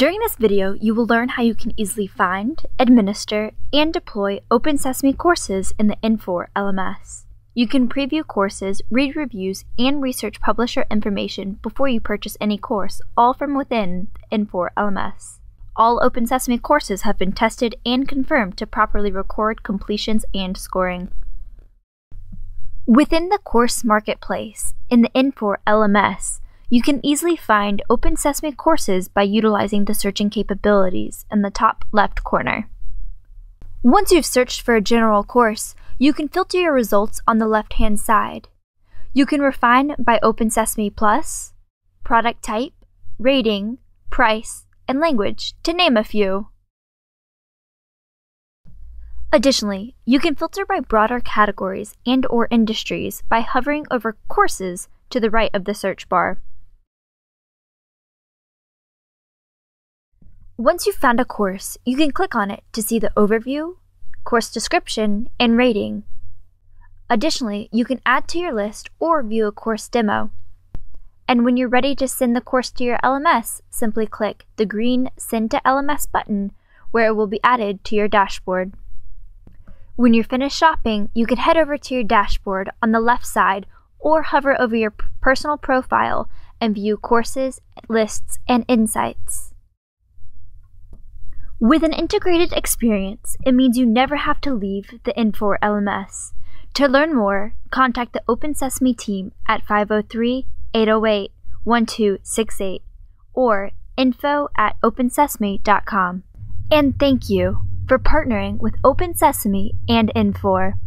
During this video, you will learn how you can easily find, administer, and deploy OpenSesame courses in the Infor LMS. You can preview courses, read reviews, and research publisher information before you purchase any course, all from within the Infor LMS. All OpenSesame courses have been tested and confirmed to properly record completions and scoring. Within the course marketplace, in the Infor LMS, you can easily find OpenSesame courses by utilizing the searching capabilities in the top left corner. Once you've searched for a general course, you can filter your results on the left hand side. You can refine by OpenSesame Plus, product type, rating, price, and language, to name a few. Additionally, you can filter by broader categories and or industries by hovering over courses to the right of the search bar. Once you've found a course, you can click on it to see the overview, course description, and rating. Additionally, you can add to your list or view a course demo. And when you're ready to send the course to your LMS, simply click the green Send to LMS button where it will be added to your dashboard. When you're finished shopping, you can head over to your dashboard on the left side or hover over your personal profile and view courses, lists, and insights. With an integrated experience, it means you never have to leave the Infor LMS. To learn more, contact the OpenSesame team at 503 808 1268 or info at opensesame.com. And thank you for partnering with OpenSesame and Infor.